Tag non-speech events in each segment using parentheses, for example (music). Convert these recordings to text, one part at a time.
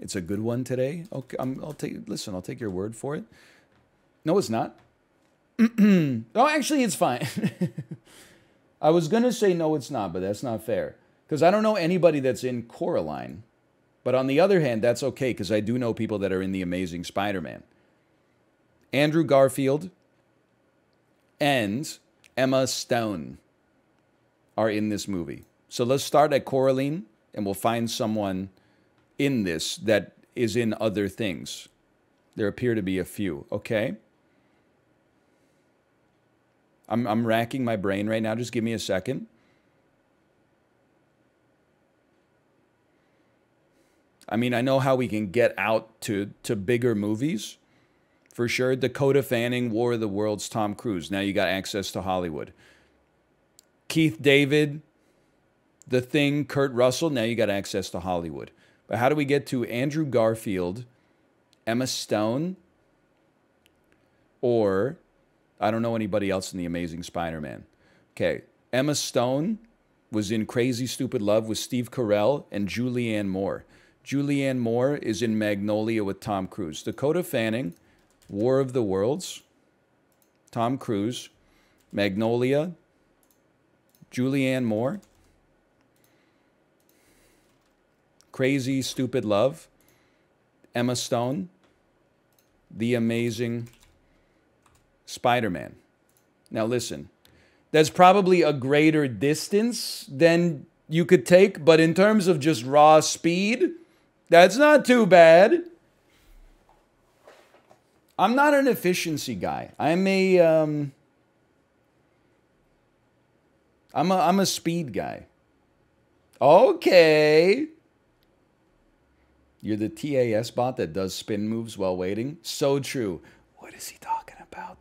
It's a good one today. Okay, I'm, I'll take. Listen, I'll take your word for it. No, it's not. (clears throat) oh, actually, it's fine. (laughs) I was gonna say no, it's not, but that's not fair because I don't know anybody that's in Coraline. But on the other hand, that's okay because I do know people that are in the Amazing Spider-Man. Andrew Garfield and Emma Stone are in this movie. So let's start at Coraline and we'll find someone in this that is in other things. There appear to be a few, okay? I'm, I'm racking my brain right now. Just give me a second. I mean, I know how we can get out to, to bigger movies. For sure, Dakota Fanning, War of the Worlds, Tom Cruise. Now you got access to Hollywood. Keith David, The Thing, Kurt Russell. Now you got access to Hollywood. But how do we get to Andrew Garfield, Emma Stone, or I don't know anybody else in The Amazing Spider Man? Okay, Emma Stone was in Crazy Stupid Love with Steve Carell and Julianne Moore. Julianne Moore is in Magnolia with Tom Cruise. Dakota Fanning, War of the Worlds, Tom Cruise, Magnolia, Julianne Moore, Crazy Stupid Love, Emma Stone, The Amazing Spider Man. Now, listen, that's probably a greater distance than you could take, but in terms of just raw speed, that's not too bad. I'm not an efficiency guy. I'm a um, I'm a I'm a speed guy. Okay. You're the TAS bot that does spin moves while waiting. So true. What is he talking about?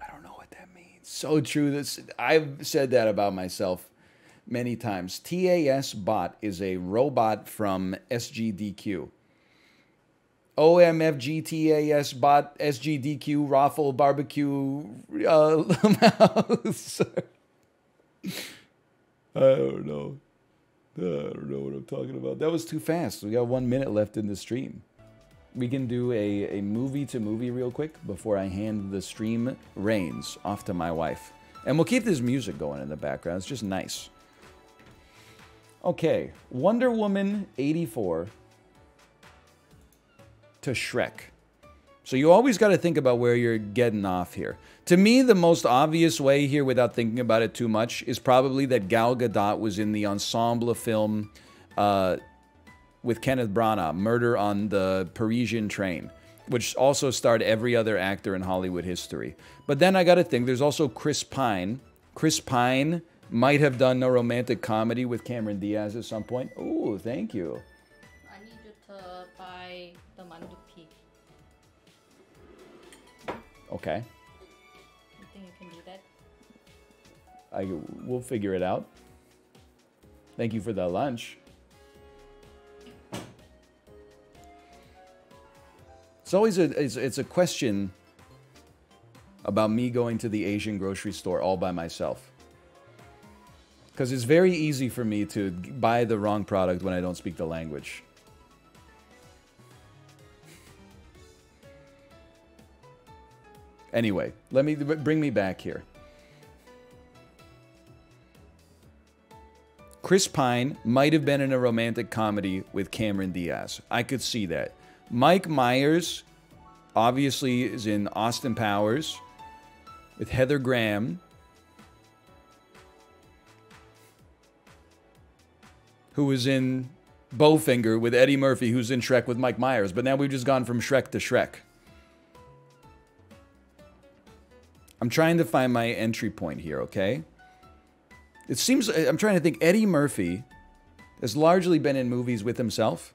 I don't know what that means. So true. This I've said that about myself many times. TAS bot is a robot from SGDQ. OMFGTAS bot SGDQ Raffle Barbecue uh, (laughs) mouse. (laughs) I don't know. I don't know what I'm talking about. That was too fast. We got one minute left in the stream. We can do a, a movie to movie real quick before I hand the stream reins off to my wife. And we'll keep this music going in the background. It's just nice. Okay, Wonder Woman 84 to Shrek. So you always got to think about where you're getting off here. To me, the most obvious way here, without thinking about it too much, is probably that Gal Gadot was in the ensemble film uh, with Kenneth Branagh, Murder on the Parisian Train, which also starred every other actor in Hollywood history. But then I got to think, there's also Chris Pine. Chris Pine might have done a romantic comedy with Cameron Diaz at some point. Oh, thank you. Okay. You think you can do that? I we'll figure it out. Thank you for the lunch. It's always a it's, it's a question about me going to the Asian grocery store all by myself. Because it's very easy for me to buy the wrong product when I don't speak the language. Anyway, let me bring me back here. Chris Pine might have been in a romantic comedy with Cameron Diaz. I could see that. Mike Myers obviously is in Austin Powers with Heather Graham. Who was in Bowfinger with Eddie Murphy, who's in Shrek with Mike Myers. But now we've just gone from Shrek to Shrek. I'm trying to find my entry point here, okay? It seems, I'm trying to think, Eddie Murphy has largely been in movies with himself.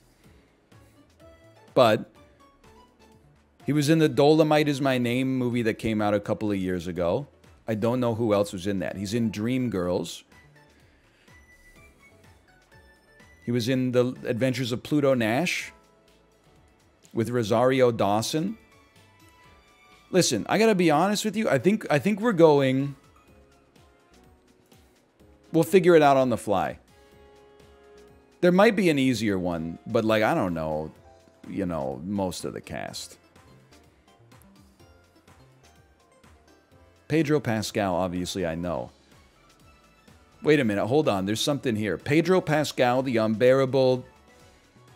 But he was in the Dolomite is My Name movie that came out a couple of years ago. I don't know who else was in that. He's in Dreamgirls. He was in The Adventures of Pluto Nash with Rosario Dawson. Listen, I got to be honest with you. I think I think we're going We'll figure it out on the fly. There might be an easier one, but like I don't know. you know, most of the cast. Pedro Pascal, obviously, I know. Wait a minute, hold on. There's something here. Pedro Pascal, the unbearable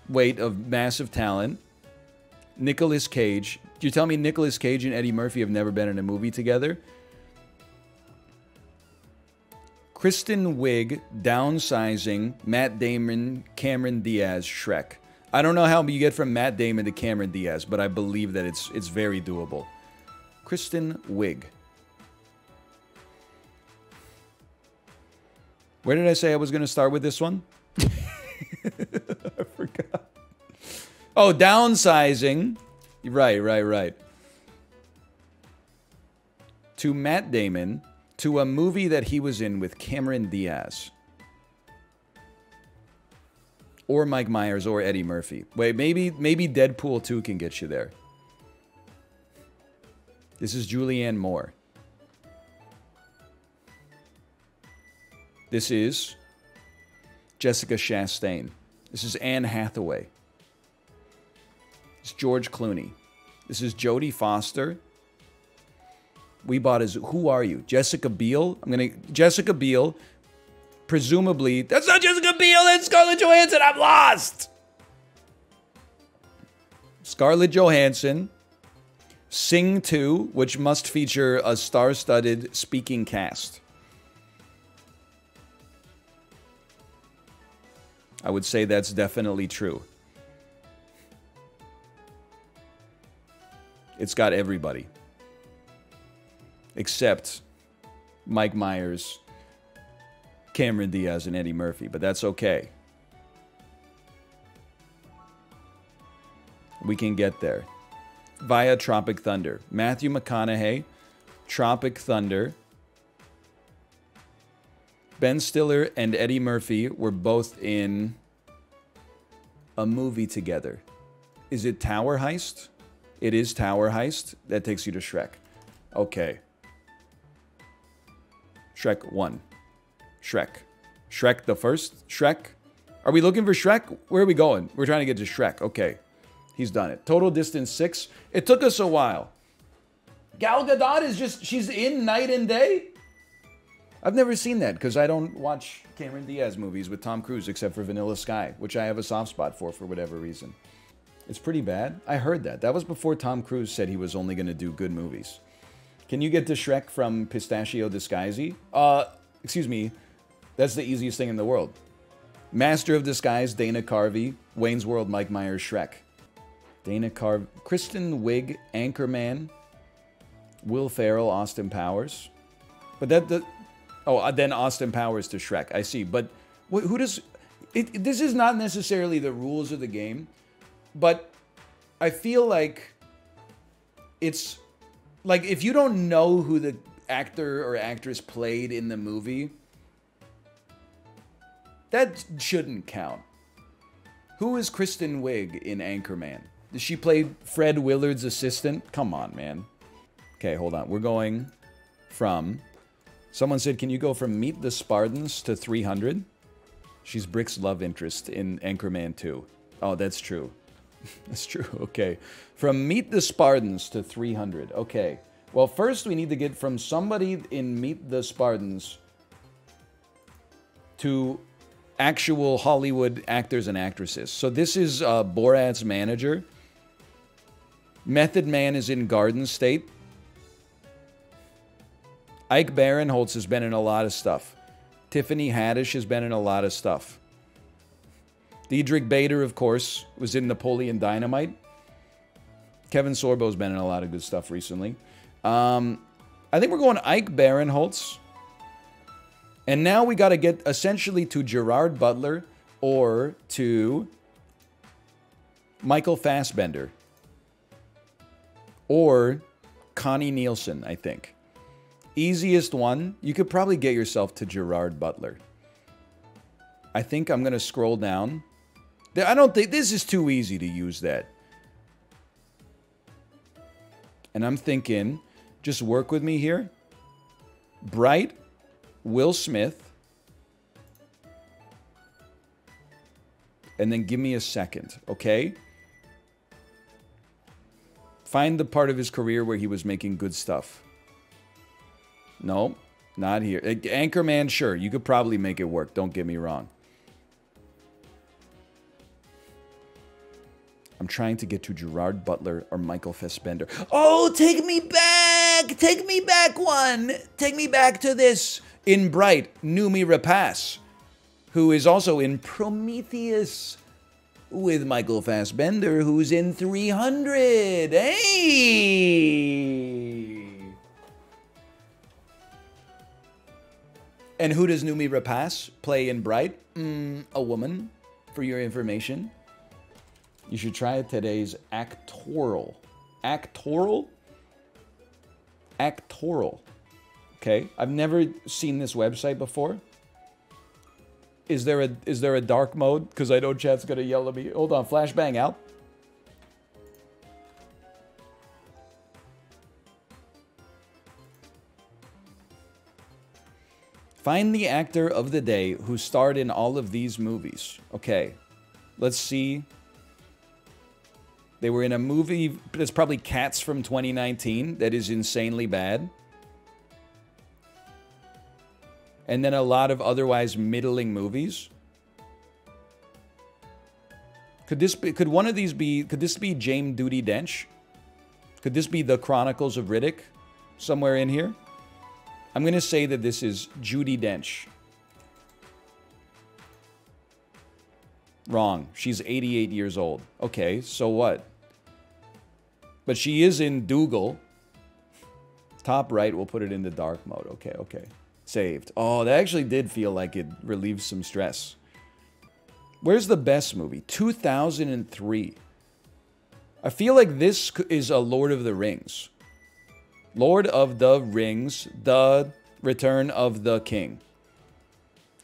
weight of massive talent. Nicolas Cage. You tell me Nicolas Cage and Eddie Murphy have never been in a movie together? Kristen Wiig, downsizing, Matt Damon, Cameron Diaz, Shrek. I don't know how you get from Matt Damon to Cameron Diaz, but I believe that it's it's very doable. Kristen Wiig. Where did I say I was going to start with this one? (laughs) I forgot. Oh, downsizing. Right, right, right. To Matt Damon, to a movie that he was in with Cameron Diaz. Or Mike Myers or Eddie Murphy. Wait, maybe maybe Deadpool 2 can get you there. This is Julianne Moore. This is Jessica Chastain. This is Anne Hathaway. George Clooney. This is Jodie Foster. We bought his Who Are You? Jessica Biel. I'm gonna Jessica Biel. Presumably, that's not Jessica Biel, that's Scarlett Johansson. I'm lost. Scarlett Johansson. Sing 2, which must feature a star studded speaking cast. I would say that's definitely true. It's got everybody. Except Mike Myers, Cameron Diaz, and Eddie Murphy, but that's okay. We can get there. Via Tropic Thunder. Matthew McConaughey, Tropic Thunder. Ben Stiller and Eddie Murphy were both in a movie together. Is it Tower Heist? It is Tower Heist. That takes you to Shrek. Okay. Shrek 1. Shrek. Shrek the first? Shrek? Are we looking for Shrek? Where are we going? We're trying to get to Shrek. Okay. He's done it. Total distance 6. It took us a while. Gal Gadot is just, she's in night and day? I've never seen that because I don't watch Cameron Diaz movies with Tom Cruise except for Vanilla Sky, which I have a soft spot for for whatever reason. It's pretty bad. I heard that. That was before Tom Cruise said he was only going to do good movies. Can you get to Shrek from Pistachio Disguise? Uh, excuse me. That's the easiest thing in the world. Master of Disguise, Dana Carvey. Wayne's World, Mike Myers, Shrek. Dana Carvey. Kristen Wiig, Anchorman. Will Ferrell, Austin Powers. But that, the, oh, uh, then Austin Powers to Shrek. I see. But who does, it, this is not necessarily the rules of the game, but I feel like it's like if you don't know who the actor or actress played in the movie, that shouldn't count. Who is Kristen Wiig in Anchorman? Does she play Fred Willard's assistant? Come on, man. Okay, hold on. We're going from. Someone said, Can you go from Meet the Spartans to 300? She's Brick's love interest in Anchorman 2. Oh, that's true. (laughs) that's true. Okay. From Meet the Spartans to 300. Okay. Well, first we need to get from somebody in Meet the Spartans to actual Hollywood actors and actresses. So this is uh, Borat's manager. Method Man is in Garden State. Ike Barinholtz has been in a lot of stuff. Tiffany Haddish has been in a lot of stuff. Diedrich Bader, of course, was in Napoleon Dynamite. Kevin Sorbo's been in a lot of good stuff recently. Um, I think we're going Ike Barinholtz. And now we got to get essentially to Gerard Butler or to Michael Fassbender or Connie Nielsen, I think. Easiest one, you could probably get yourself to Gerard Butler. I think I'm going to scroll down. I don't think this is too easy to use that. And I'm thinking, just work with me here. Bright, Will Smith, and then give me a second, okay? Find the part of his career where he was making good stuff. No, not here. Anchorman, sure, you could probably make it work. Don't get me wrong. I'm trying to get to Gerard Butler or Michael Fassbender. Oh, take me back! Take me back one! Take me back to this in Bright, Noomi Rapace, who is also in Prometheus with Michael Fassbender, who's in 300. Hey! And who does Noomi Rapace play in Bright? Mm, a woman, for your information. You should try today's Actorle. Actorle? Actorle. Okay, I've never seen this website before. Is there a is there a dark mode? Because I know chat's gonna yell at me. Hold on, flashbang out. Find the actor of the day who starred in all of these movies. Okay, let's see they were in a movie that's probably Cats from 2019 that is insanely bad. And then a lot of otherwise middling movies. Could this be, could one of these be, could this be James Judi Dench? Could this be The Chronicles of Riddick? Somewhere in here? I'm going to say that this is Judi Dench. Wrong. She's 88 years old. Okay, so what? But she is in Doogal. Top right, we'll put it into dark mode. Okay, okay. Saved. Oh, that actually did feel like it relieved some stress. Where's the best movie? 2003. I feel like this is a Lord of the Rings. Lord of the Rings, the Return of the King.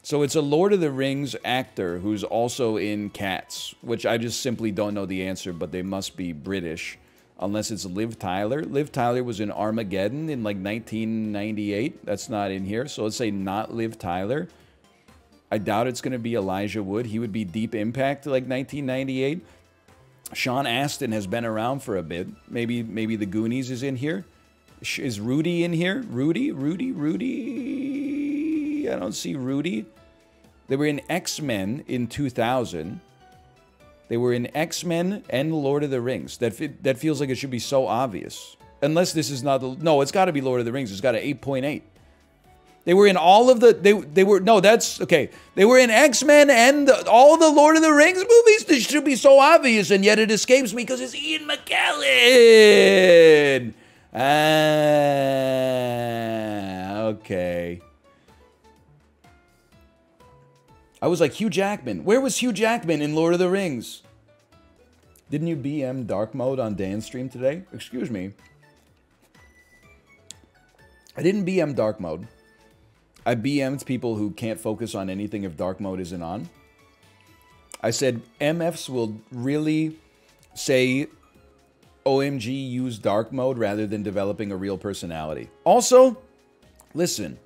So it's a Lord of the Rings actor who's also in Cats, which I just simply don't know the answer, but they must be British unless it's Liv Tyler. Liv Tyler was in Armageddon in like 1998. That's not in here. So let's say not Liv Tyler. I doubt it's going to be Elijah Wood. He would be Deep Impact like 1998. Sean Astin has been around for a bit. Maybe maybe the Goonies is in here. Is Rudy in here? Rudy, Rudy, Rudy. I don't see Rudy. They were in X Men in 2000. They were in X Men and Lord of the Rings. That that feels like it should be so obvious. Unless this is not the no, it's got to be Lord of the Rings. It's got an eight point eight. They were in all of the they they were no that's okay. They were in X Men and the, all the Lord of the Rings movies. This should be so obvious, and yet it escapes me because it's Ian McKellen. Ah, okay. I was like, Hugh Jackman. Where was Hugh Jackman in Lord of the Rings? Didn't you BM dark mode on Dan's stream today? Excuse me. I didn't BM dark mode. I BM'd people who can't focus on anything if dark mode isn't on. I said MFs will really say OMG use dark mode rather than developing a real personality. Also, listen,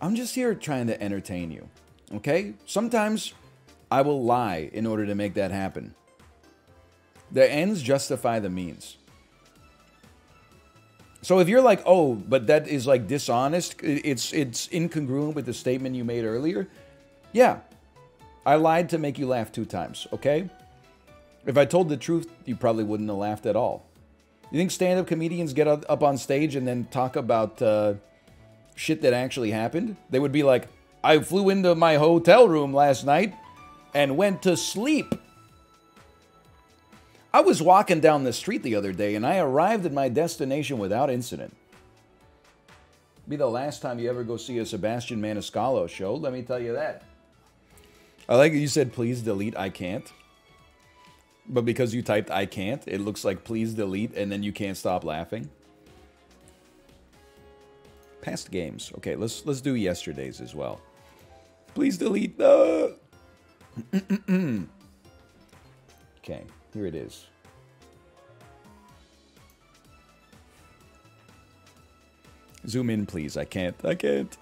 I'm just here trying to entertain you. Okay? Sometimes I will lie in order to make that happen. The ends justify the means. So if you're like, oh, but that is like dishonest, it's it's incongruent with the statement you made earlier. Yeah, I lied to make you laugh two times. Okay. If I told the truth, you probably wouldn't have laughed at all. You think stand-up comedians get up on stage and then talk about uh, shit that actually happened? They would be like, I flew into my hotel room last night and went to sleep. I was walking down the street the other day and I arrived at my destination without incident. Be the last time you ever go see a Sebastian Maniscalco show, let me tell you that. I like you said, please delete, I can't. But because you typed I can't, it looks like please delete and then you can't stop laughing. Past games. Okay, let's let's do yesterday's as well. Please delete the. (clears throat) okay, here it is. Zoom in, please. I can't. I can't.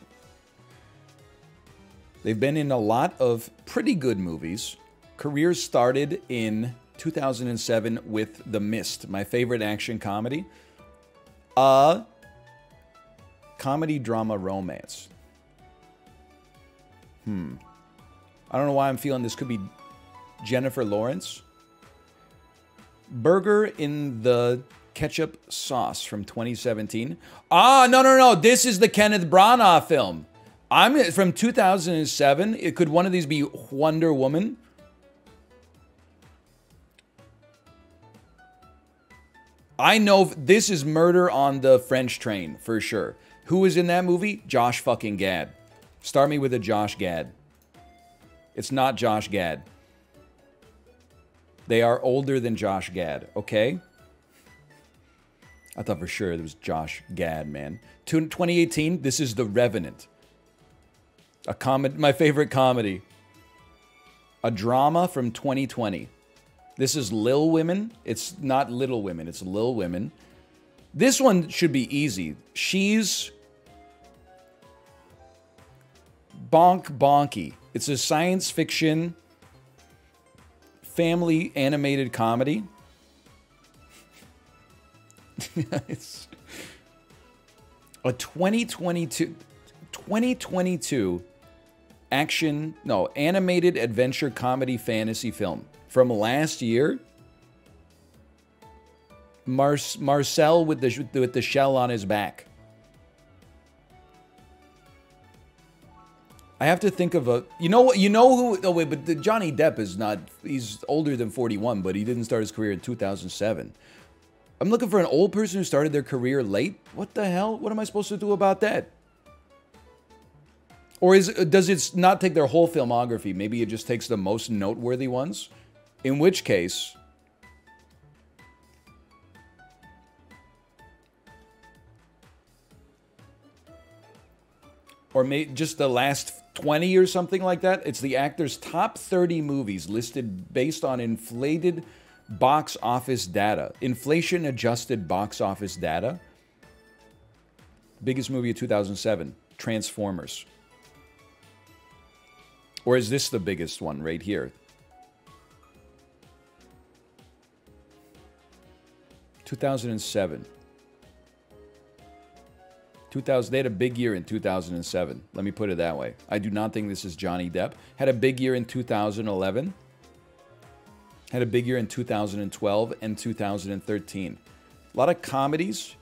They've been in a lot of pretty good movies. Careers started in 2007 with The Mist, my favorite action comedy. Uh comedy drama romance. Hmm. I don't know why I'm feeling this could be Jennifer Lawrence. Burger in the ketchup sauce from 2017. Ah, no, no, no. This is the Kenneth Branagh film. I'm from 2007. It could one of these be Wonder Woman? I know this is Murder on the French Train for sure. Who was in that movie? Josh fucking Gad. Start me with a Josh Gad. It's not Josh Gad. They are older than Josh Gad, okay? I thought for sure it was Josh Gad, man. 2018, this is The Revenant. A comedy, my favorite comedy. A drama from 2020. This is Lil Women. It's not Little Women, it's Lil Women. This one should be easy. She's Bonk Bonky. It's a science fiction family animated comedy. (laughs) it's a 2022 2022 action no animated adventure comedy fantasy film from last year Mar- Marcel with the with the shell on his back I have to think of a. You know what? You know who? Oh wait, but Johnny Depp is not. He's older than 41, but he didn't start his career in 2007. I'm looking for an old person who started their career late. What the hell? What am I supposed to do about that? Or is does it not take their whole filmography? Maybe it just takes the most noteworthy ones. In which case, or may, just the last 20 or something like that. It's the actor's top 30 movies listed based on inflated box office data, inflation adjusted box office data. Biggest movie of 2007, Transformers. Or is this the biggest one right here? Two thousand and seven. 2000, they had a big year in 2007. Let me put it that way. I do not think this is Johnny Depp. Had a big year in 2011. Had a big year in 2012 and 2013. A lot of comedies,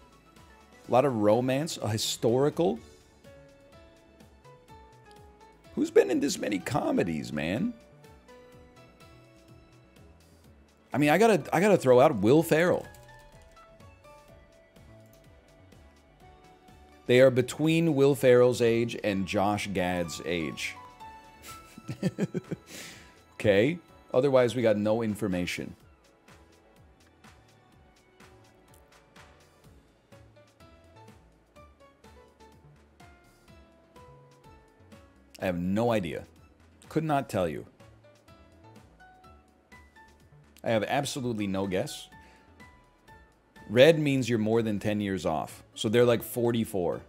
a lot of romance, a historical. Who's been in this many comedies, man? I mean, I gotta, I gotta throw out Will Ferrell. They are between Will Ferrell's age and Josh Gad's age. (laughs) okay? Otherwise, we got no information. I have no idea. Could not tell you. I have absolutely no guess. Red means you're more than 10 years off. So they're like 44.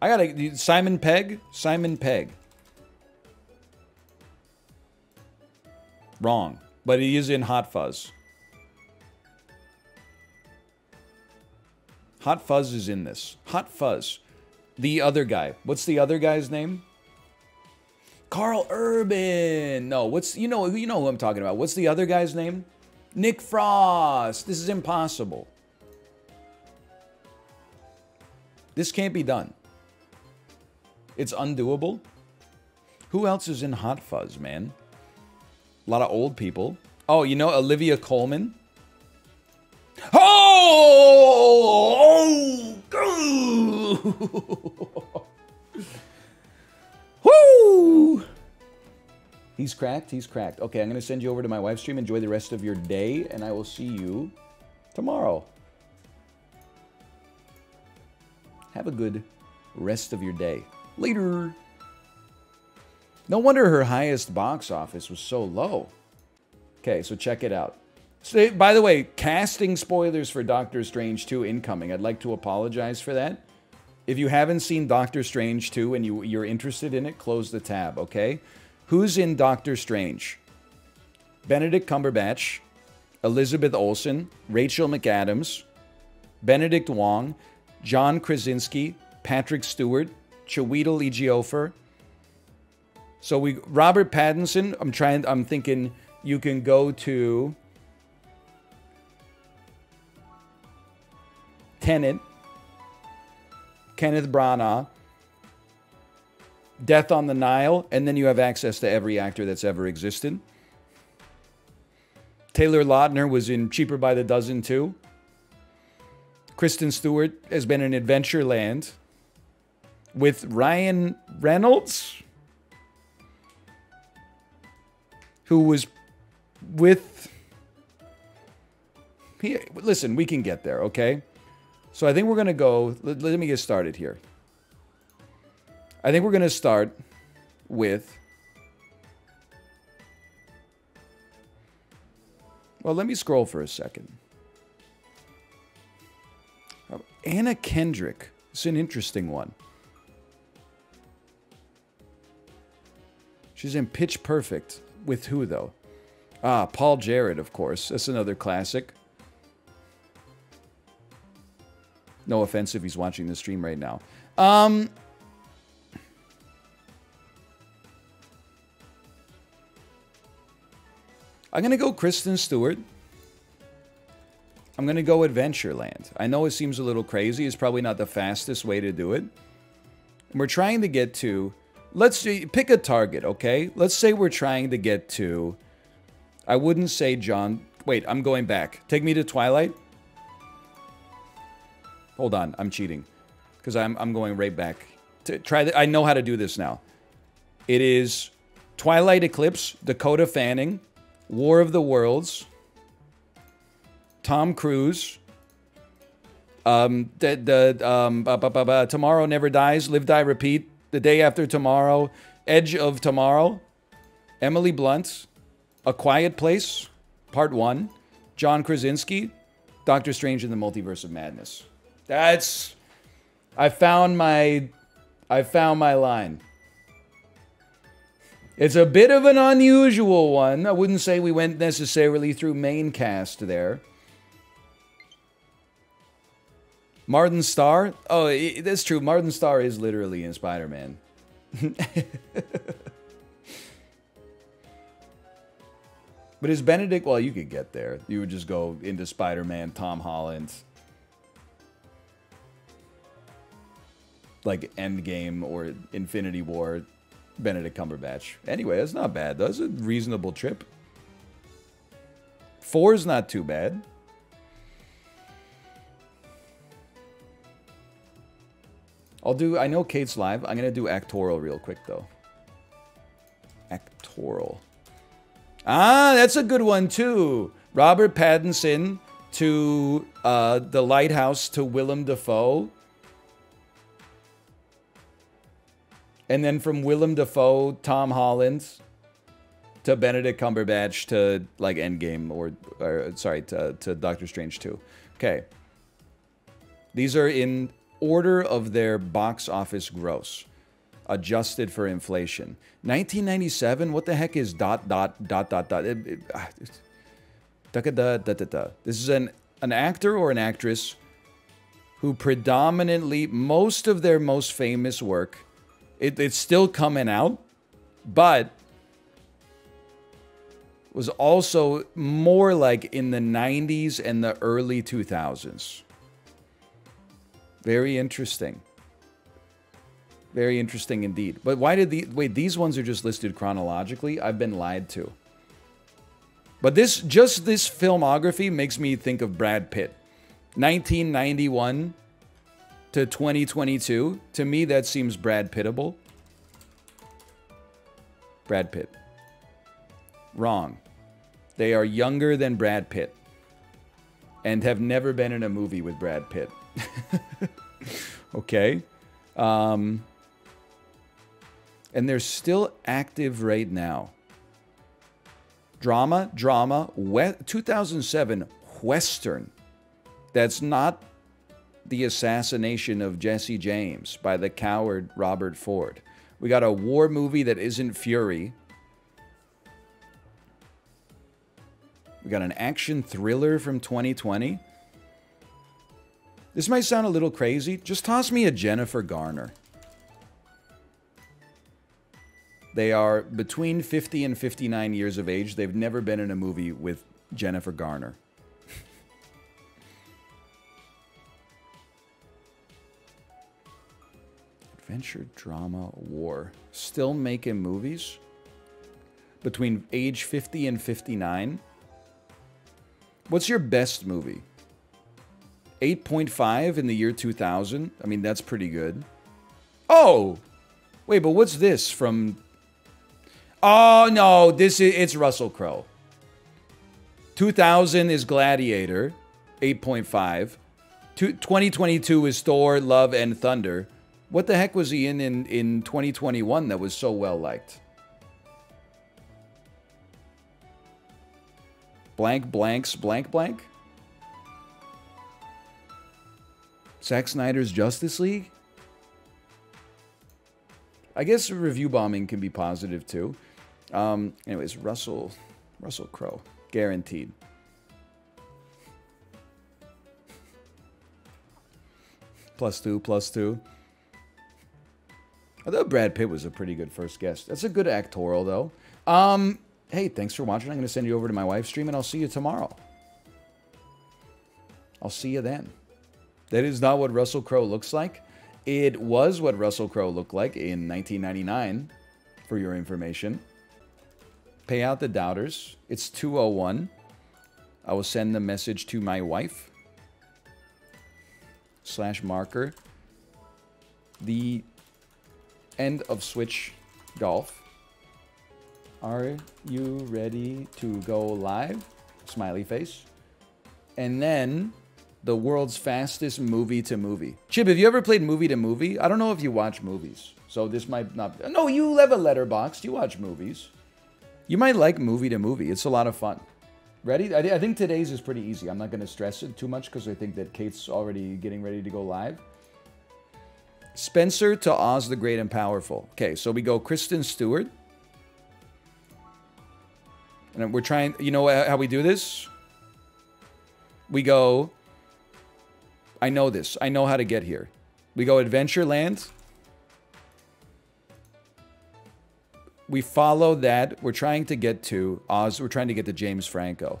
I gotta. Simon Pegg? Simon Pegg. Wrong. But he is in Hot Fuzz. Hot Fuzz is in this. Hot Fuzz. The other guy. What's the other guy's name? Karl Urban. No, what's you know you know who I'm talking about. What's the other guy's name? Nick Frost. This is impossible. This can't be done. It's undoable. Who else is in Hot Fuzz, man? A lot of old people. Oh, you know Olivia Colman? Oh! oh! (laughs) Woo! He's cracked. He's cracked. Okay, I'm going to send you over to my wife's stream. Enjoy the rest of your day, and I will see you tomorrow. Have a good rest of your day. Later. No wonder her highest box office was so low. Okay, so check it out. So, by the way, casting spoilers for Doctor Strange 2 incoming. I'd like to apologize for that. If you haven't seen Doctor Strange 2 and you, you're interested in it, close the tab, okay? Who's in Doctor Strange? Benedict Cumberbatch, Elizabeth Olsen, Rachel McAdams, Benedict Wong, John Krasinski, Patrick Stewart, Chiwetel Ejiofor. So we Robert Pattinson. I'm trying. I'm thinking you can go to Tenet, Kenneth Branagh, Death on the Nile, and then you have access to every actor that's ever existed. Taylor Lautner was in Cheaper by the Dozen too. Kristen Stewart has been in Adventureland with Ryan Reynolds, who was with. Listen, we can get there, okay? So I think we're going to go. Let, let me get started here. I think we're going to start with. Well, let me scroll for a second. Anna Kendrick. is an interesting one. She's in Pitch Perfect. With who, though? Ah, Paul Jarrett, of course. That's another classic. No offense if he's watching the stream right now. Um, I'm going to go Kristen Stewart. I'm going to go Adventureland. I know it seems a little crazy. It's probably not the fastest way to do it. And we're trying to get to, let's pick a target, okay? Let's say we're trying to get to, I wouldn't say John, wait, I'm going back. Take me to Twilight. Hold on, I'm cheating. Because I'm, I'm going right back. To try the, I know how to do this now. It is Twilight Eclipse, Dakota Fanning, War of the Worlds, Tom Cruise. Um, the, the um, Tomorrow Never Dies, Live, Die, Repeat, The Day After Tomorrow, Edge of Tomorrow, Emily Blunt, A Quiet Place, Part 1, John Krasinski, Doctor Strange in the Multiverse of Madness. That's I found my I found my line. It's a bit of an unusual one. I wouldn't say we went necessarily through main cast there. Martin Starr? Oh, that's true. Martin Starr is literally in Spider Man. (laughs) but is Benedict? Well, you could get there. You would just go into Spider Man, Tom Holland. Like Endgame or Infinity War, Benedict Cumberbatch. Anyway, that's not bad. That's a reasonable trip. Four is not too bad. I'll do, I know Kate's live. I'm going to do Actorle real quick, though. Actorle. Ah, that's a good one, too. Robert Pattinson to uh, The Lighthouse to Willem Dafoe. And then from Willem Dafoe, Tom Holland to Benedict Cumberbatch to like Endgame or, or sorry, to, to Doctor Strange 2. Okay. These are in order of their box office gross, adjusted for inflation. 1997, what the heck is dot, dot, dot, dot, dot? It, it, ah, da, da, da, da, da. This is an, an actor or an actress who predominantly, most of their most famous work, it, it's still coming out, but was also more like in the 90s and the early 2000s. Very interesting. Very interesting indeed. But why did the wait? These ones are just listed chronologically. I've been lied to. But this just this filmography makes me think of Brad Pitt. 1991 to 2022. To me, that seems Brad Pittable. Brad Pitt. Wrong. They are younger than Brad Pitt and have never been in a movie with Brad Pitt. (laughs) okay. Um, and they're still active right now. Drama, drama, we- 2007 Western. That's not the assassination of Jesse James by the coward Robert Ford. We got a war movie that isn't Fury. We got an action thriller from 2020. This might sound a little crazy. Just toss me a Jennifer Garner. They are between 50 and 59 years of age. They've never been in a movie with Jennifer Garner. (laughs) Adventure, drama, war. Still making movies? Between age 50 and 59? What's your best movie? 8.5 in the year 2000? I mean, that's pretty good. Oh! Wait, but what's this from... Oh, no, this is... It's Russell Crowe. 2000 is Gladiator, 8.5. 2022 is Thor, Love, and Thunder. What the heck was he in in, in 2021 that was so well liked? Blank blanks blank blank? Zack Snyder's Justice League? I guess review bombing can be positive too. Um, anyways, Russell Russell Crowe. Guaranteed. Plus two, plus two. I thought Brad Pitt was a pretty good first guest. That's a good Actorle, though. Um, hey, thanks for watching. I'm going to send you over to my wife's stream, and I'll see you tomorrow. I'll see you then. That is not what Russell Crowe looks like. It was what Russell Crowe looked like in 1999, for your information. Pay out the doubters. It's 201. I will send the message to my wife. Slash marker. The end of Switch Golf. Are you ready to go live? Smiley face. And then the world's fastest movie to movie. Chip, have you ever played movie to movie? I don't know if you watch movies. So this might not. Be. No, you have a Letterboxd. You watch movies. You might like movie to movie. It's a lot of fun. Ready? I, I think today's is pretty easy. I'm not going to stress it too much because I think that Kate's already getting ready to go live. Spencer to Oz the Great and Powerful. Okay, so we go Kristen Stewart. And we're trying, you know how we do this? We go, I know this. I know how to get here. We go Adventureland. We follow that. We're trying to get to Oz. We're trying to get to James Franco.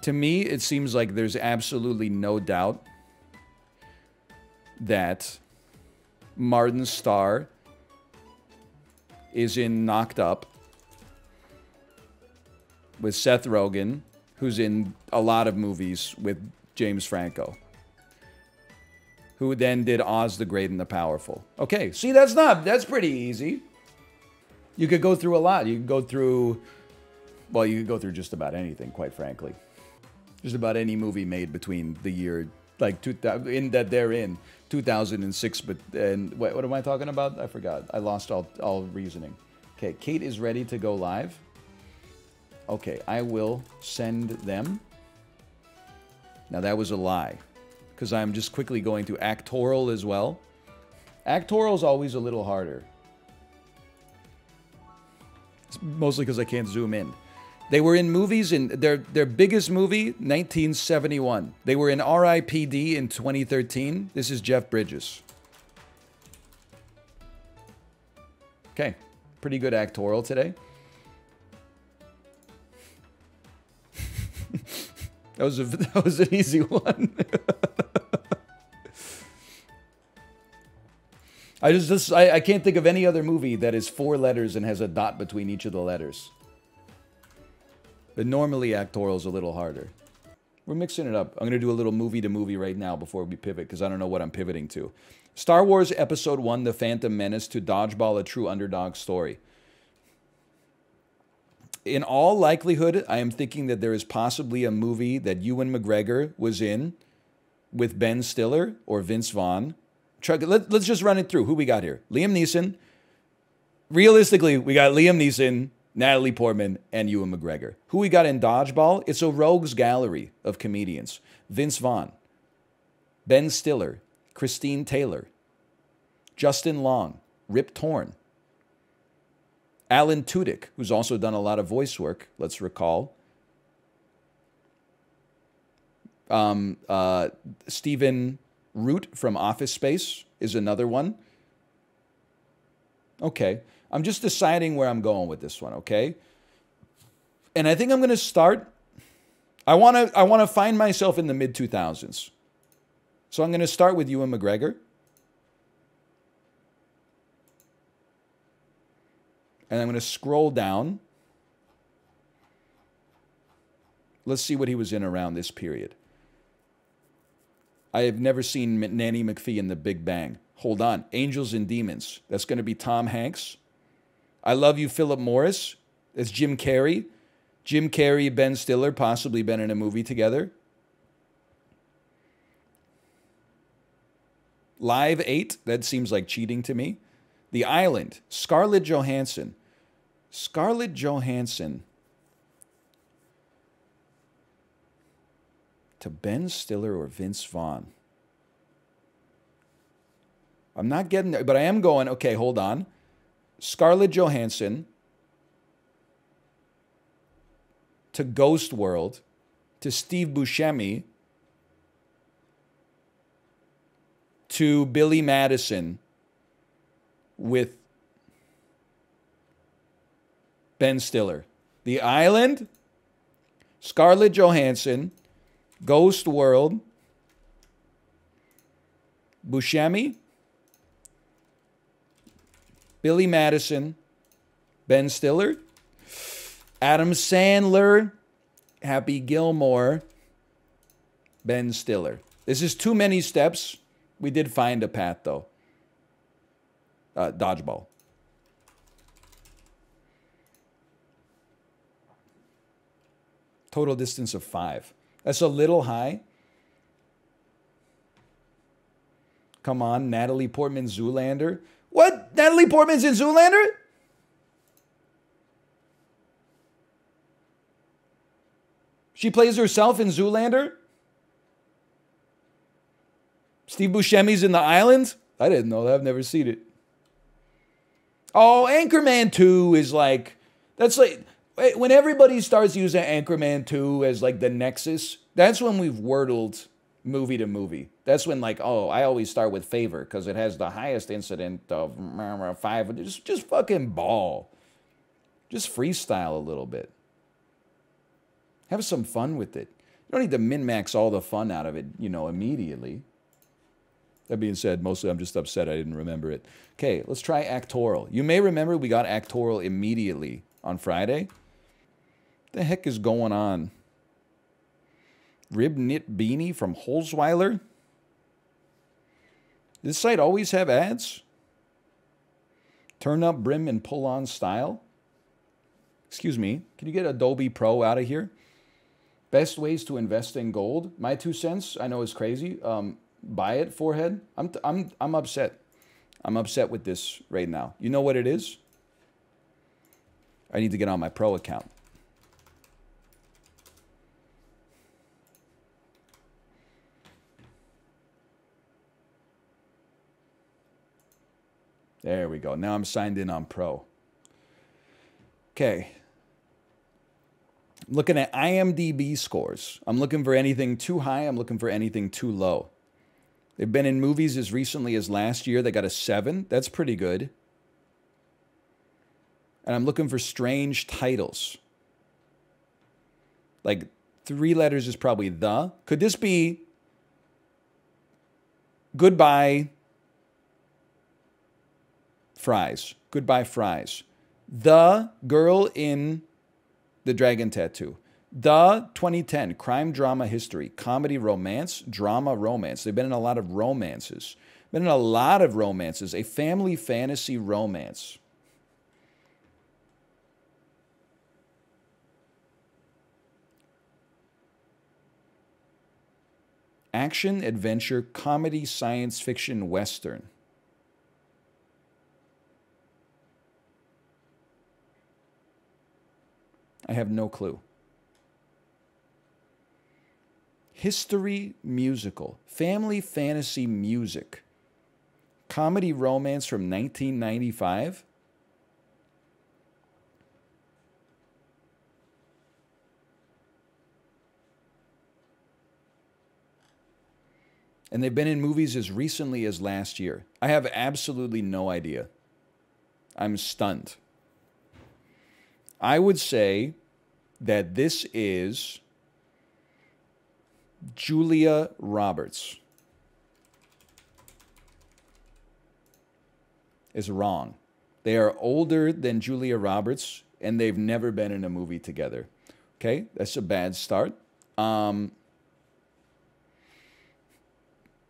To me, it seems like there's absolutely no doubt that Martin Starr is in Knocked Up with Seth Rogen, who's in a lot of movies with James Franco, who then did Oz the Great and the Powerful. Okay, see, that's not, that's pretty easy. You could go through a lot. You could go through, well, you could go through just about anything, quite frankly. Just about any movie made between the year, like, in that they're in. 2006, but and what, what am I talking about? I forgot. I lost all, all reasoning. Okay, Kate is ready to go live. Okay, I will send them. Now that was a lie, because I'm just quickly going to Actorle as well. Actorle is always a little harder. It's mostly because I can't zoom in. They were in movies in their their biggest movie, 1971. They were in R.I.P.D. in 2013. This is Jeff Bridges. Okay, pretty good Actorle today. (laughs) that was a (laughs) that was an easy one. (laughs) I just, just I, I can't think of any other movie that is four letters and has a dot between each of the letters. But normally Actorle is a little harder. We're mixing it up. I'm going to do a little movie to movie right now before we pivot because I don't know what I'm pivoting to. Star Wars Episode 1 The Phantom Menace to Dodgeball, a true underdog story. In all likelihood, I am thinking that there is possibly a movie that Ewan McGregor was in with Ben Stiller or Vince Vaughn. Let, let's just run it through. Who we got here? Liam Neeson. Realistically, we got Liam Neeson, Natalie Portman, and Ewan McGregor. Who we got in Dodgeball? It's a rogues gallery of comedians. Vince Vaughn, Ben Stiller, Christine Taylor, Justin Long, Rip Torn, Alan Tudyk, who's also done a lot of voice work, let's recall. Um, uh, Stephen Root from Office Space is another one. Okay. I'm just deciding where I'm going with this one, okay? And I think I'm going to start I want to I want to find myself in the mid 2000s. So I'm going to start with Ewan McGregor. And I'm going to scroll down. Let's see what he was in around this period. I have never seen Nanny McPhee in The Big Bang. Hold on. Angels and Demons. That's going to be Tom Hanks. I Love You, Philip Morris. That's Jim Carrey. Jim Carrey, Ben Stiller, possibly been in a movie together. Live 8, that seems like cheating to me. The Island, Scarlett Johansson. Scarlett Johansson to Ben Stiller or Vince Vaughn. I'm not getting there, but I am going, okay, hold on. Scarlett Johansson to Ghost World to Steve Buscemi to Billy Madison with Ben Stiller. The Island, Scarlett Johansson, Ghost World, Buscemi, Billy Madison, Ben Stiller, Adam Sandler, Happy Gilmore, Ben Stiller. This is too many steps. We did find a path though. Uh, dodgeball. Total distance of five. That's a little high. Come on, Natalie Portman Zoolander. What? Natalie Portman's in Zoolander? She plays herself in Zoolander? Steve Buscemi's in The Island? I didn't know that. I've never seen it. Oh, Anchorman 2 is like, that's like, when everybody starts using Anchorman 2 as like the nexus, that's when we've wordled movie to movie. That's when like, oh, I always start with favor because it has the highest incident of five. Just, just fucking ball. Just freestyle a little bit. Have some fun with it. You don't need to min max all the fun out of it, you know, immediately. That being said, mostly I'm just upset I didn't remember it. Okay, let's try Actorle. You may remember we got Actorle immediately on Friday. The heck is going on? Rib Knit Beanie from Holzweiler? This site always have ads? Turn up brim and pull on style? Excuse me, can you get Adobe Pro out of here? Best ways to invest in gold. My two cents. I know it's crazy. Um, buy it, forehead. I'm I'm I'm upset. I'm upset with this right now. You know what it is? I need to get on my pro account. There we go. Now I'm signed in on pro. Okay. I'm looking at IMDb scores. I'm looking for anything too high. I'm looking for anything too low. They've been in movies as recently as last year. They got a seven. That's pretty good. And I'm looking for strange titles. Like three letters is probably the. Could this be Goodbye Fries? Goodbye Fries. The girl in the Dragon Tattoo. The 2010 crime drama history, comedy romance, drama romance. They've been in a lot of romances. Been in a lot of romances, a family fantasy romance. Action, adventure, comedy, science fiction, western. I have no clue. History musical, family fantasy music, comedy romance from 1995. and they've been in movies as recently as last year. I have absolutely no idea. I'm stunned. I would say that this is Julia Roberts. Is wrong. They are older than Julia Roberts, and they've never been in a movie together. Okay, that's a bad start. Um,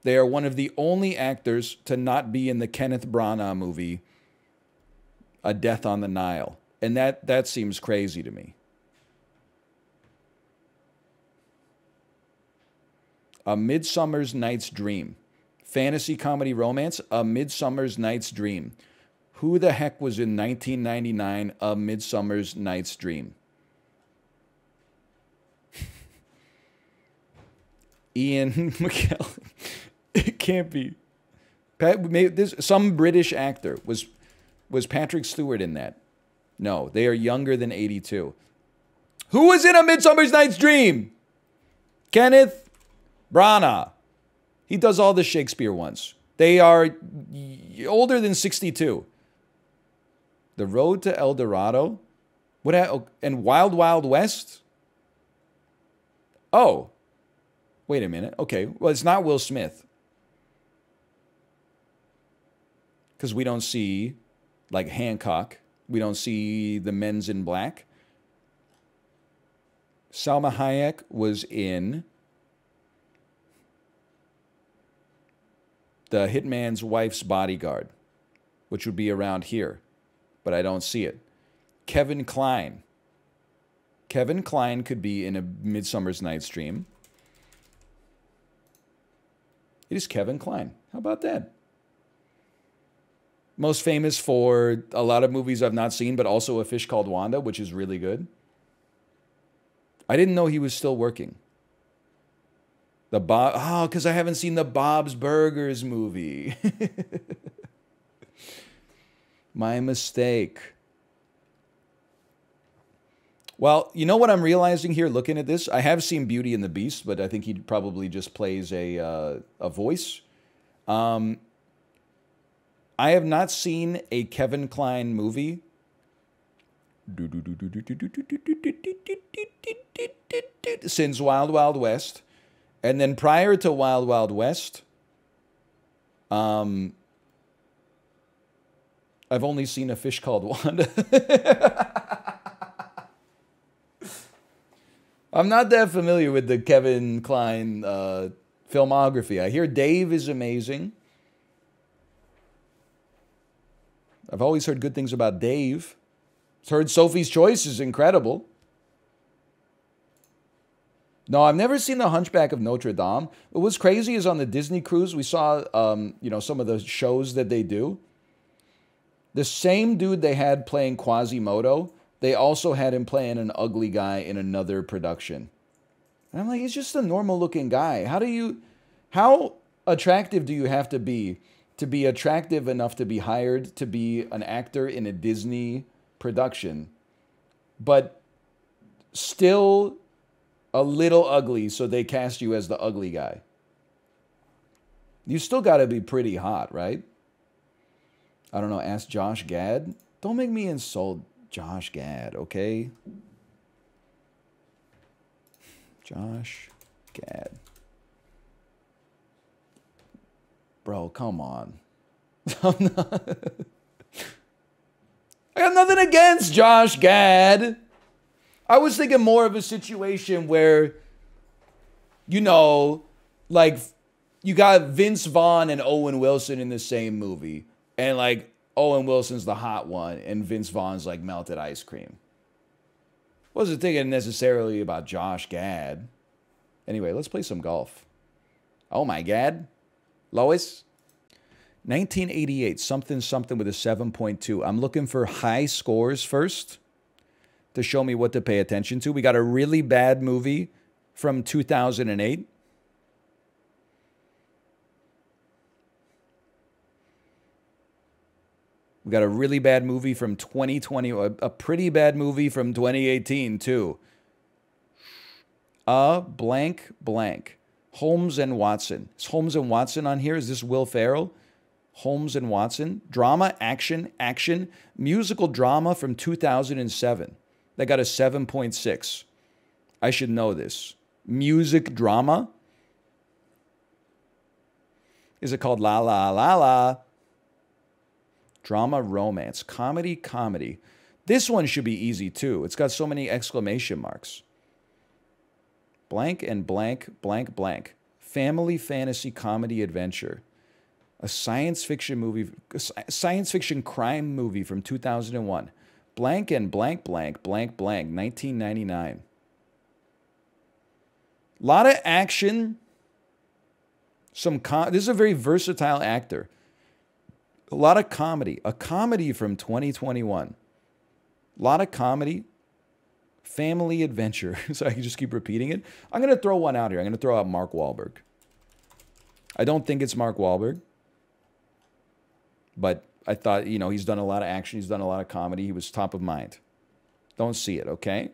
they are one of the only actors to not be in the Kenneth Branagh movie, A Death on the Nile. And that, that seems crazy to me. A Midsummer's Night's Dream. Fantasy comedy romance, A Midsummer's Night's Dream. Who the heck was in 1999 A Midsummer's Night's Dream? (laughs) Ian (laughs) McKellen. It can't be. Pat, this, some British actor was was Patrick Stewart in that. No, they are younger than 82. Who was in A Midsummer's Night's Dream? Kenneth Branagh. He does all the Shakespeare ones. They are older than 62. The Road to El Dorado? What oh, and Wild Wild West? Oh. Wait a minute. Okay. Well, it's not Will Smith. Cuz we don't see like Hancock we don't see the men's in black. Salma Hayek was in the hitman's wife's bodyguard, which would be around here, but I don't see it. Kevin Kline. Kevin Kline could be in a Midsummer's Night's Dream. It is Kevin Kline. How about that? most famous for a lot of movies I've not seen, but also A Fish Called Wanda, which is really good. I didn't know he was still working. The Bob, oh, because I haven't seen the Bob's Burgers movie. (laughs) My mistake. Well, you know what I'm realizing here looking at this? I have seen Beauty and the Beast, but I think he probably just plays a, uh, a voice. Um, I have not seen a Kevin Kline movie. Since Wild Wild West. And then prior to Wild Wild West, um, I've only seen a fish called Wanda. (laughs) I'm not that familiar with the Kevin Kline uh, filmography. I hear Dave is amazing. I've always heard good things about Dave. Heard Sophie's Choice is incredible. No, I've never seen The Hunchback of Notre Dame. What was crazy is on the Disney cruise, we saw, um, you know, some of the shows that they do. The same dude they had playing Quasimodo, they also had him playing an ugly guy in another production. And I'm like, he's just a normal looking guy. How do you, how attractive do you have to be to be attractive enough to be hired to be an actor in a Disney production, but still a little ugly, so they cast you as the ugly guy. You still got to be pretty hot, right? I don't know. Ask Josh Gad. Don't make me insult Josh Gad, okay? Josh Gad. Bro, come on. (laughs) (laughs) I got nothing against Josh Gad. I was thinking more of a situation where, you know, like you got Vince Vaughn and Owen Wilson in the same movie. And like Owen Wilson's the hot one and Vince Vaughn's like melted ice cream. Wasn't thinking necessarily about Josh Gad. Anyway, let's play some golf. Oh my God. Lois? 1988, something something with a 7.2. I'm looking for high scores first to show me what to pay attention to. We got a really bad movie from 2008. We got a really bad movie from 2020, a pretty bad movie from 2018 too. A blank blank. Holmes and Watson. Is Holmes and Watson on here? Is this Will Ferrell? Holmes and Watson. Drama, action, action, musical drama from 2007. That got a 7.6. I should know this. Music drama. Is it called La La La La? Drama, romance, comedy, comedy. This one should be easy too. It's got so many exclamation marks. Blank and blank, blank, blank. Family fantasy comedy adventure. A science fiction movie, science fiction crime movie from 2001. Blank and blank, blank, blank, blank, 1999. A lot of action. Some com- this is a very versatile actor. A lot of comedy. A comedy from 2021. A lot of comedy. Family adventure. (laughs) so I can just keep repeating it. I'm going to throw one out here. I'm going to throw out Mark Wahlberg. I don't think it's Mark Wahlberg. But I thought, you know, he's done a lot of action. He's done a lot of comedy. He was top of mind. Don't see it, okay?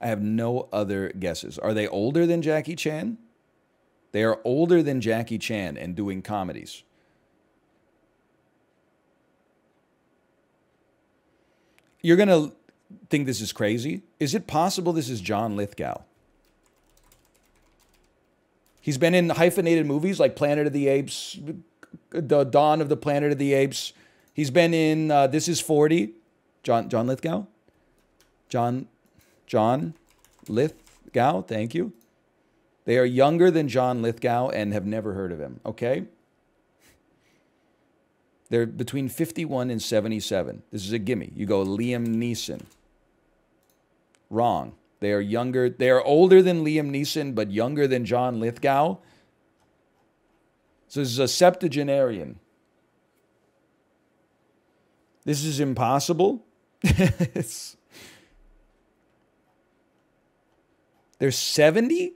I have no other guesses. Are they older than Jackie Chan? They are older than Jackie Chan and doing comedies. You're going to think this is crazy. Is it possible this is John Lithgow? He's been in hyphenated movies like Planet of the Apes, The Dawn of the Planet of the Apes. He's been in uh, This Is 40. John, John Lithgow? John John Lithgow, thank you. They are younger than John Lithgow and have never heard of him, okay? They're between 51 and 77. This is a gimme. You go Liam Neeson. Wrong. They are younger. They are older than Liam Neeson, but younger than John Lithgow. So this is a septuagenarian. This is impossible. (laughs) They're 70?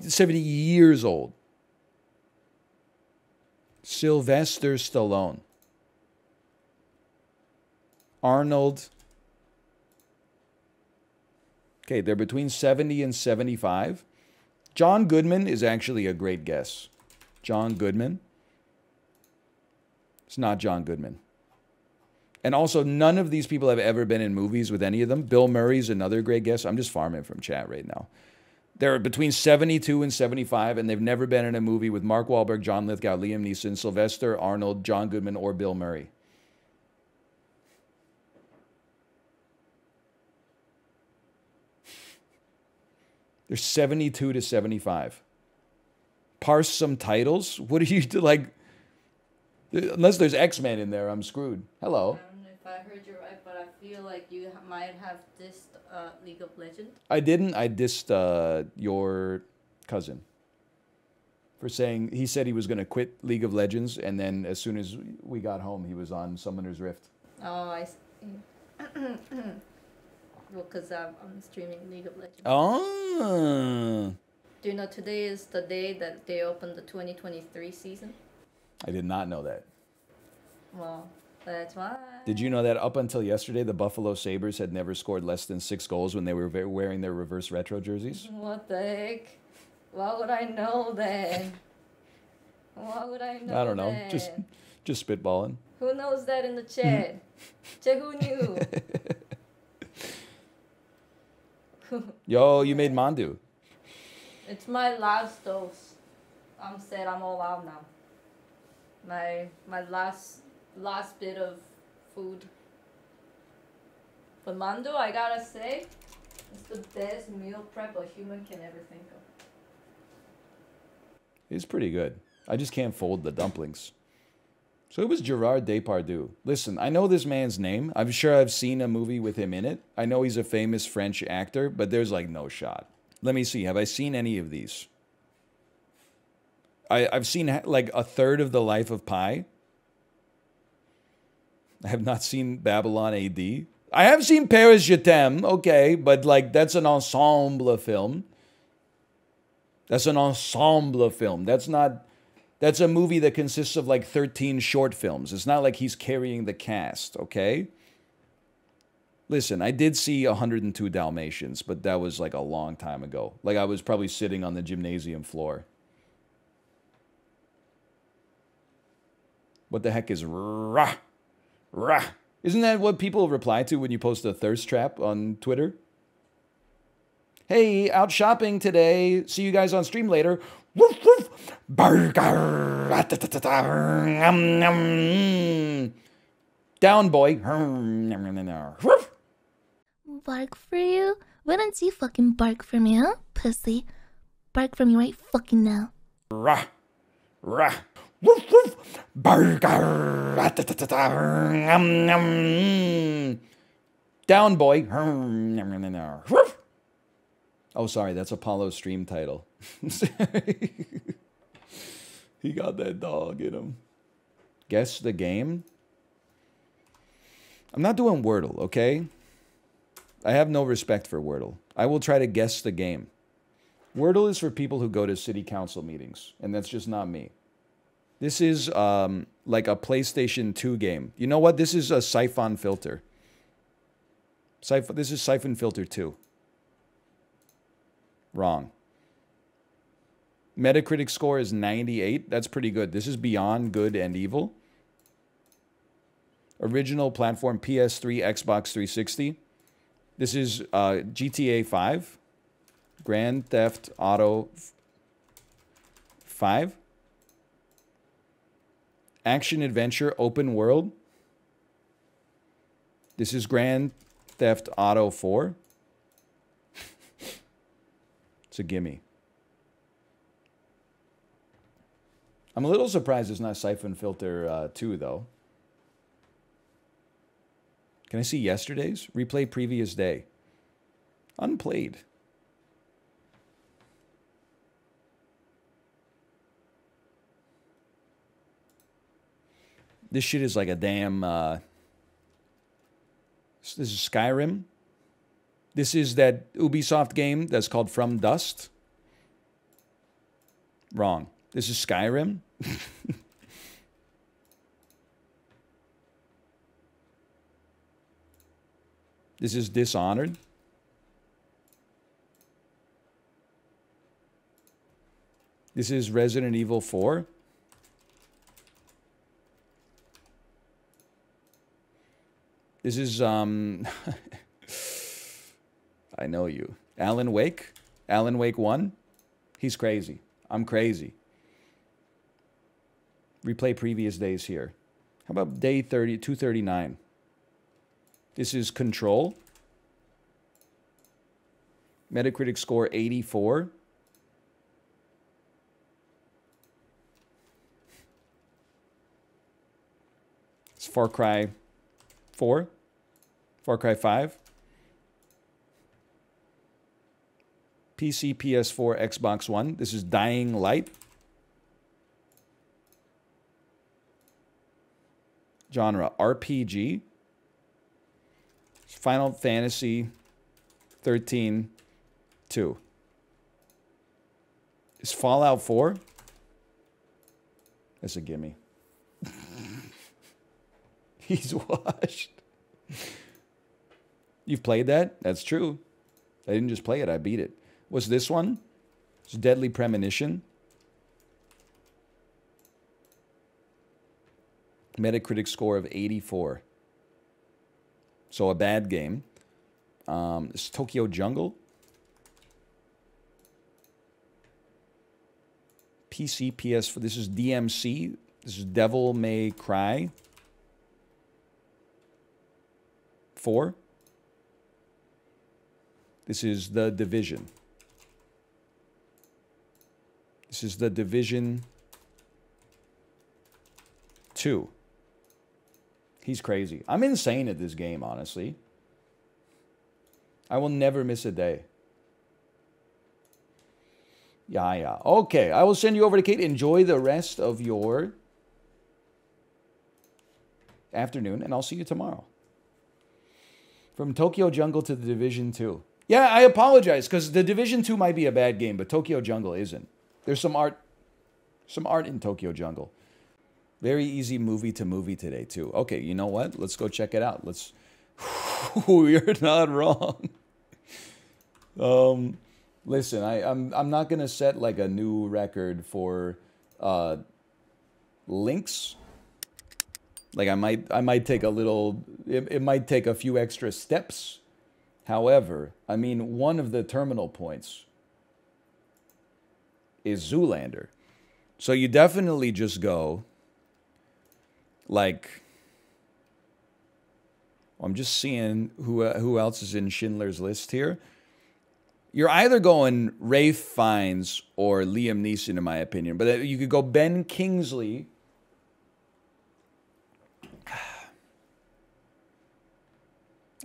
70 years old. Sylvester Stallone. Arnold. Okay, they're between 70 and 75. John Goodman is actually a great guess. John Goodman. It's not John Goodman. And also, none of these people have ever been in movies with any of them. Bill Murray's another great guest. I'm just farming from chat right now. They're between 72 and 75, and they've never been in a movie with Mark Wahlberg, John Lithgow, Liam Neeson, Sylvester Arnold, John Goodman, or Bill Murray. They're 72 to 75. Parse some titles. (laughs) What are you do? like? Unless there's X Men in there, I'm screwed. Hello. I don't know if I heard you right, but I feel like you might have dissed uh, League of Legends. I didn't. I dissed uh, your cousin for saying he said he was going to quit League of Legends, and then as soon as we got home, he was on Summoner's Rift. Oh, I see. (clears throat) (clears throat) well, because I'm, I'm streaming League of Legends. Oh. Do you know today is the day that they opened the 2023 season? I did not know that. Well, that's why. Did you know that up until yesterday, the Buffalo Sabres had never scored less than six goals when they were wearing their reverse retro jerseys? What the heck? Why would I know that? Why would I know I don't know. that? Just just spitballing. Who knows that in the chat? (laughs) Chat, who knew? (laughs) (laughs) Yo, you made Mandu. It's my last dose. I'm sad. I'm all out now. My my last last bit of food. But Mando, I gotta say, it's the best meal prep a human can ever think of. It's pretty good. I just can't fold the dumplings. So it was Gerard Depardieu. Listen, I know this man's name. I'm sure I've seen a movie with him in it. I know he's a famous French actor, but there's like no shot. Let me see. Have I seen any of these? I, I've seen like a third of The Life of Pi. I have not seen Babylon AD. I have seen Paris Je t'aime, okay, but like that's an ensemble film. That's an ensemble film. That's not That's a movie that consists of like 13 short films. It's not like he's carrying the cast, okay? Listen, I did see 102 Dalmatians, but that was like a long time ago. Like I was probably sitting on the gymnasium floor. What the heck is rah? Rah. Isn't that what people reply to when you post a thirst trap on Twitter? Hey, out shopping today. See you guys on stream later. Woof, woof. Burger. Down, boy. Woof. Bark for you? Why don't you fucking bark for me, huh, pussy? Bark for me right fucking now. Rah. Rah. Woof, woof. Burger. Down, boy. Woof. Oh, sorry, that's Apollo's stream title. (laughs) he got that dog in him. Guess the game? I'm not doing Wordle, okay? I have no respect for Wordle. I will try to guess the game. Wordle is for people who go to city council meetings, and that's just not me. This is um, like a PlayStation 2 game. You know what? This is a Siphon Filter. Siph- this is Siphon Filter 2. Wrong. Metacritic score is 98. That's pretty good. This is beyond good and evil. Original platform PS3, Xbox 360. This is uh, GTA 5. Grand Theft Auto 5. Action adventure open world. This is Grand Theft Auto 4. It's a gimme. I'm a little surprised it's not Siphon Filter uh, 2, though. Can I see yesterday's? Replay previous day. Unplayed. This shit is like a damn. Uh, this is Skyrim. This is that Ubisoft game that's called From Dust. Wrong. This is Skyrim. (laughs) this is Dishonored. This is Resident Evil 4. This is um (laughs) I know you. Alan Wake? Alan Wake 1? He's crazy. I'm crazy. Replay previous days here. How about day 30 239? This is Control. Metacritic score 84. It's Far Cry 4. Far Cry 5. PC, PS4, Xbox One. This is Dying Light. Genre RPG. Final Fantasy 13 2. Is Fallout 4? That's a gimme. (laughs) He's washed. You've played that? That's true. I didn't just play it, I beat it. What's this one? It's Deadly Premonition. Metacritic score of 84. So a bad game. Um, is Tokyo Jungle. PC, PS4. This is DMC. This is Devil May Cry. Four. This is The Division. This is The Division 2. He's crazy. I'm insane at this game, honestly. I will never miss a day. Yeah, yeah. Okay, I will send you over to Kate. Enjoy the rest of your afternoon, and I'll see you tomorrow. From Tokyo Jungle to the Division 2. Yeah, I apologize because the Division 2 might be a bad game, but Tokyo Jungle isn't. There's some art Some art in Tokyo Jungle. Very easy movie to movie today too. Okay, you know what? Let's go check it out. Let's. (laughs) You're not wrong. Um, listen, I, I'm I'm not gonna set like a new record for uh, links. Like I might I might take a little. It, it might take a few extra steps. However, I mean one of the terminal points is Zoolander. So you definitely just go like I'm just seeing who uh, who else is in Schindler's List here. You're either going Ralph Fiennes or Liam Neeson, in my opinion. But uh, you could go Ben Kingsley. (sighs)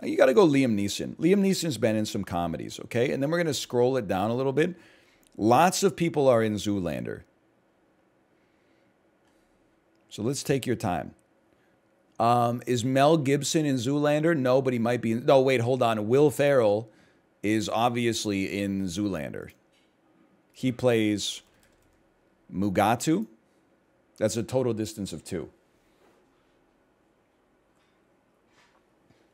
You got to go Liam Neeson. Liam Neeson's been in some comedies, okay? And then we're going to scroll it down a little bit. Lots of people are in Zoolander. So let's take your time. Um, is Mel Gibson in Zoolander? No, but he might be. In, no, wait, hold on. Will Ferrell is obviously in Zoolander. He plays Mugatu. That's a total distance of two.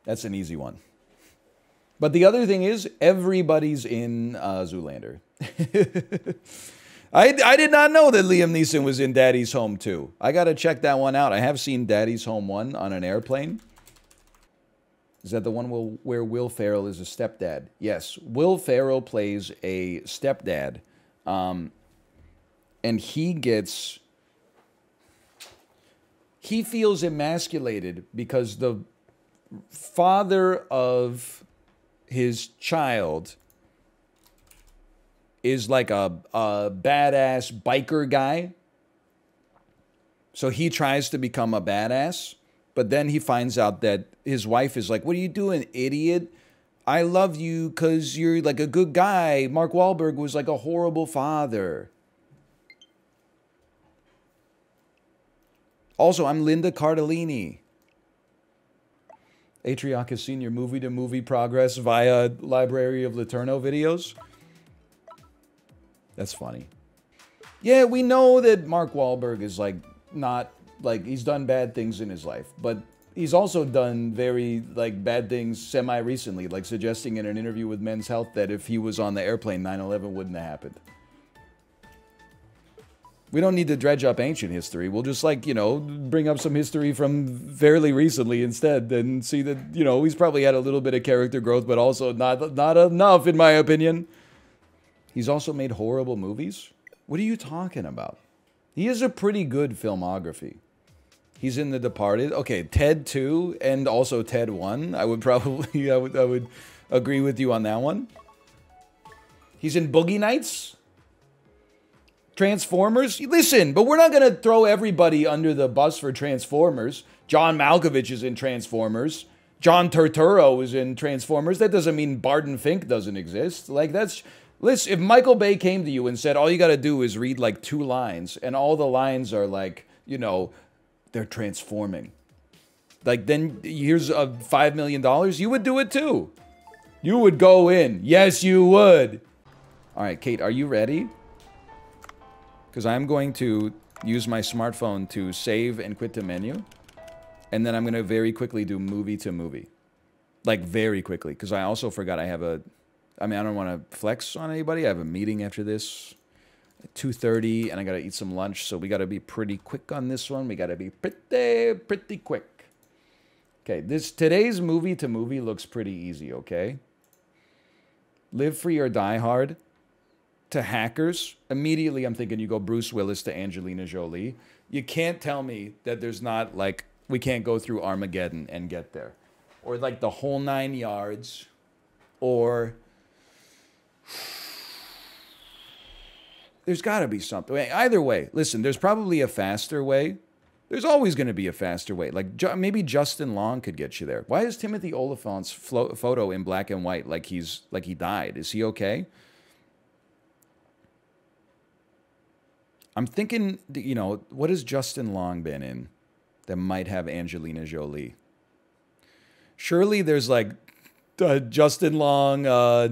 That's an easy one. But the other thing is, everybody's in uh, Zoolander. I, I did not know that Liam Neeson was in Daddy's Home 2. I got to check that one out. I have seen Daddy's Home 1 on an airplane. Is that the one where Will Ferrell is a stepdad? Yes. Will Ferrell plays a stepdad. Um, and he gets. He feels emasculated because the father of his child is like a, a badass biker guy. So he tries to become a badass, but then he finds out that his wife is like, What are you doing, idiot? I love you because you're like a good guy. Mark Wahlberg was like a horrible father. Also, I'm Linda Cardellini. Atriaka Senior movie to movie progress via Library of Letourneau videos. That's funny. Yeah, we know that Mark Wahlberg is like not like he's done bad things in his life, but he's also done very like bad things semi recently, like suggesting in an interview with Men's Health that if he was on the airplane, 9/11 wouldn't have happened. We don't need to dredge up ancient history. We'll just like, you know, bring up some history from fairly recently instead and see that, you know, he's probably had a little bit of character growth, but also not not enough in my opinion. He's also made horrible movies. What are you talking about? He has a pretty good filmography. He's in The Departed. Okay, Ted 2 and also Ted 1. I would probably (laughs) I would I would agree with you on that one. He's in Boogie Nights. Transformers. Listen, but we're not going to throw everybody under the bus for Transformers. John Malkovich is in Transformers. John Turturro is in Transformers. That doesn't mean Barton Fink doesn't exist. Like that's Listen, if Michael Bay came to you and said, all you got to do is read like two lines, and all the lines are like, you know, they're transforming. Like, then here's a $5 million, you would do it too. You would go in. Yes, you would. All right, Kate, are you ready? Because I'm going to use my smartphone to save and quit the menu. And then I'm going to very quickly do movie to movie. Like, very quickly. Because I also forgot I have a I mean, I don't want to flex on anybody. I have a meeting after this at 2.30, and I got to eat some lunch, so we got to be pretty quick on this one. We got to be pretty, pretty quick. Okay, this today's movie to movie looks pretty easy, okay? Live Free or Die Hard to Hackers. Immediately, I'm thinking you go Bruce Willis to Angelina Jolie. You can't tell me that there's not, like, we can't go through Armageddon and get there. Or, like, the whole nine yards. Or there's got to be something. Either way, listen, there's probably a faster way. There's always going to be a faster way. Like maybe Justin Long could get you there. Why is Timothy Olyphant's photo in black and white like he's like he died? Is he okay? I'm thinking, you know, what has Justin Long been in that might have Angelina Jolie? Surely there's like uh, Justin Long, uh,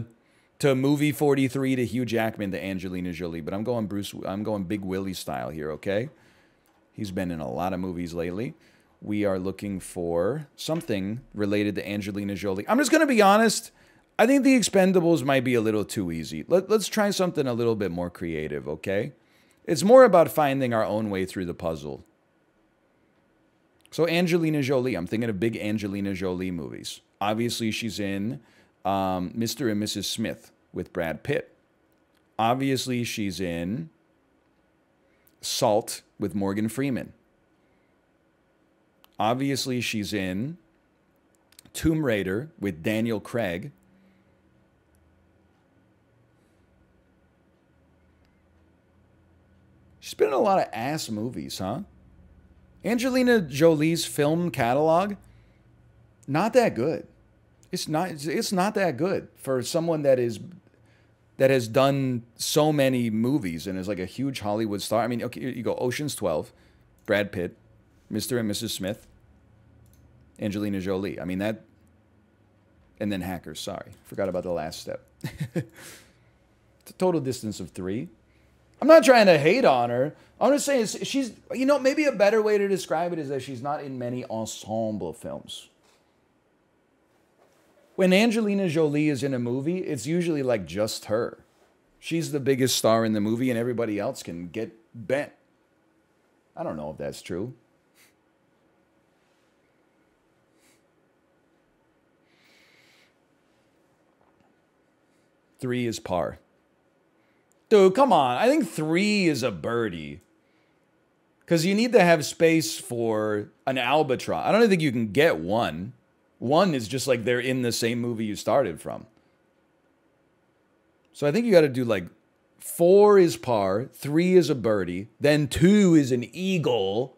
to movie 43 to Hugh Jackman to Angelina Jolie, but I'm going Bruce I'm going Big Willie style here, okay? He's been in a lot of movies lately. We are looking for something related to Angelina Jolie. I'm just going to be honest, I think the Expendables might be a little too easy. Let, let's try something a little bit more creative, okay? It's more about finding our own way through the puzzle. So Angelina Jolie, I'm thinking of big Angelina Jolie movies. Obviously, she's in um, Mr. and Mrs. Smith with Brad Pitt. Obviously, she's in Salt with Morgan Freeman. Obviously, she's in Tomb Raider with Daniel Craig. She's been in a lot of ass movies, huh? Angelina Jolie's film catalog, not that good. It's not. It's not that good for someone that is that has done so many movies and is like a huge Hollywood star. I mean, okay, you go Ocean's Twelve, Brad Pitt, Mr. and Mrs. Smith, Angelina Jolie. I mean that, and then Hackers. Sorry, forgot about the last step. it's (laughs) a total distance of three. I'm not trying to hate on her. I'm just saying she's, you know, maybe a better way to describe it is that she's not in many ensemble films. When Angelina Jolie is in a movie, it's usually like just her. She's the biggest star in the movie, and everybody else can get bent. I don't know if that's true. Three is par. Dude, come on. I think three is a birdie. Because you need to have space for an albatross. I don't think you can get one. One is just like they're in the same movie you started from. So I think you got to do like four is par, three is a birdie, then two is an eagle,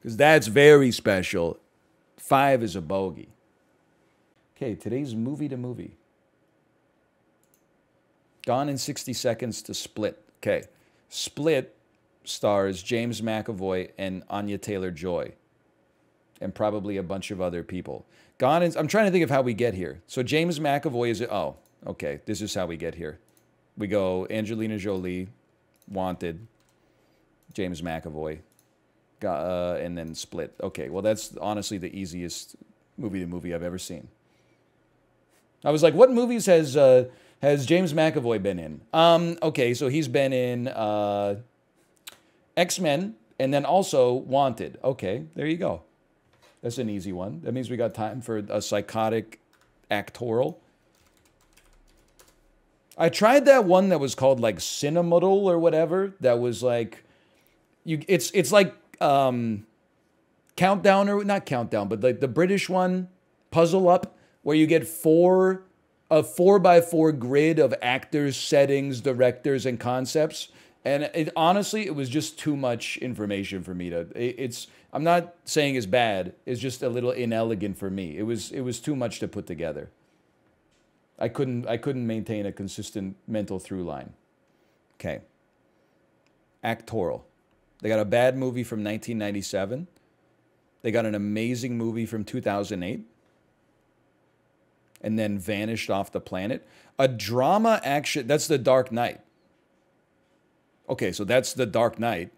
because that's very special. Five is a bogey. Okay, today's movie to movie. Gone in 60 Seconds to Split. Okay. Split stars James McAvoy and Anya Taylor Joy, and probably a bunch of other people. Gone in, I'm trying to think of how we get here. So James McAvoy is, it? oh, okay, this is how we get here. We go Angelina Jolie, Wanted, James McAvoy, uh, and then Split. Okay, well, that's honestly the easiest movie to movie I've ever seen. I was like, what movies has. Uh, has James McAvoy been in? Um, okay, so he's been in uh, X Men and then also Wanted. Okay, there you go. That's an easy one. That means we got time for a psychotic Actorle. I tried that one that was called like Cinemodal or whatever. That was like, you. It's it's like um, countdown or not countdown, but like the British one, Puzzle Up, where you get four a four by four grid of actors, settings, directors, and concepts. And it, honestly, it was just too much information for me to. It, it's. I'm not saying it's bad. It's just a little inelegant for me. It was. It was too much to put together. I couldn't. I couldn't maintain a consistent mental through line. Okay. Actorle. They got a bad movie from 1997. They got an amazing movie from 2008 and then vanished off the planet. A drama action, that's The Dark Knight. Okay, so that's The Dark Knight.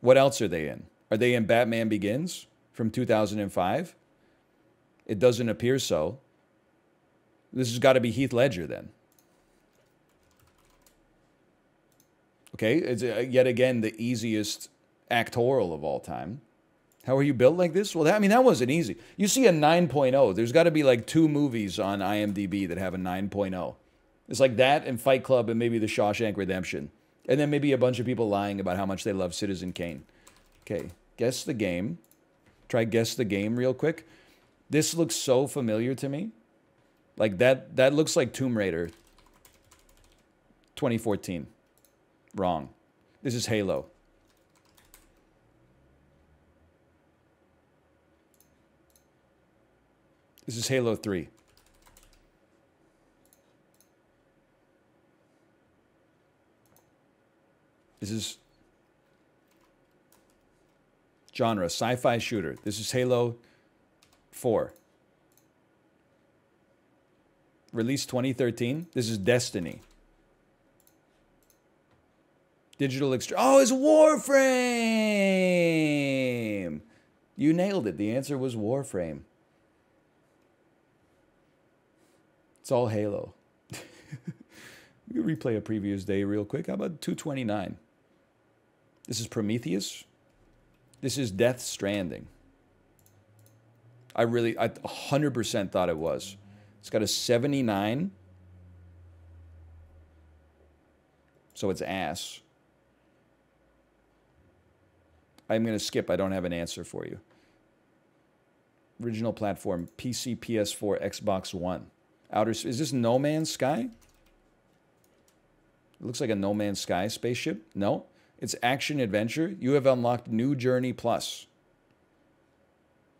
What else are they in? Are they in Batman Begins from 2005? It doesn't appear so. This has got to be Heath Ledger then. Okay, it's uh, yet again the easiest Actorle of all time. How are you built like this? Well, that, I mean, that wasn't easy. You see a 9.0. There's got to be like two movies on IMDb that have a 9.0. It's like that and Fight Club and maybe The Shawshank Redemption. And then maybe a bunch of people lying about how much they love Citizen Kane. Okay, guess the game. Try guess the game real quick. This looks so familiar to me. Like that that looks like Tomb Raider 2014. Wrong. This is Halo. This is Halo 3. This is genre sci fi shooter. This is Halo 4. Released 2013. This is Destiny. Digital extra. Oh, it's Warframe. You nailed it. The answer was Warframe. It's all Halo. (laughs) we replay a previous day real quick. How about 229? This is Prometheus. This is Death Stranding. I really, I 100% thought it was. It's got a 79. So it's ass. I'm going to skip. I don't have an answer for you. Original platform PC, PS4, Xbox One. Outer is this No Man's Sky? It looks like a No Man's Sky spaceship. No, it's action adventure. You have unlocked New Journey Plus.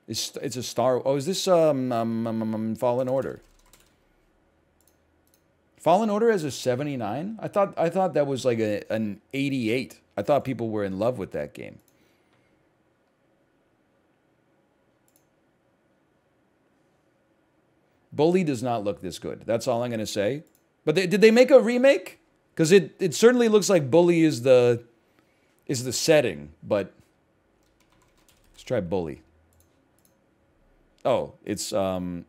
It's it's a star. Oh, is this um, um, um, um Fallen Order? Fallen Order has a 79. I thought I thought that was like a, an 88. I thought people were in love with that game. Bully does not look this good. That's all I'm going to say. But they, did they make a remake? Because it, it certainly looks like Bully is the is the setting, but let's try Bully. Oh, it's um,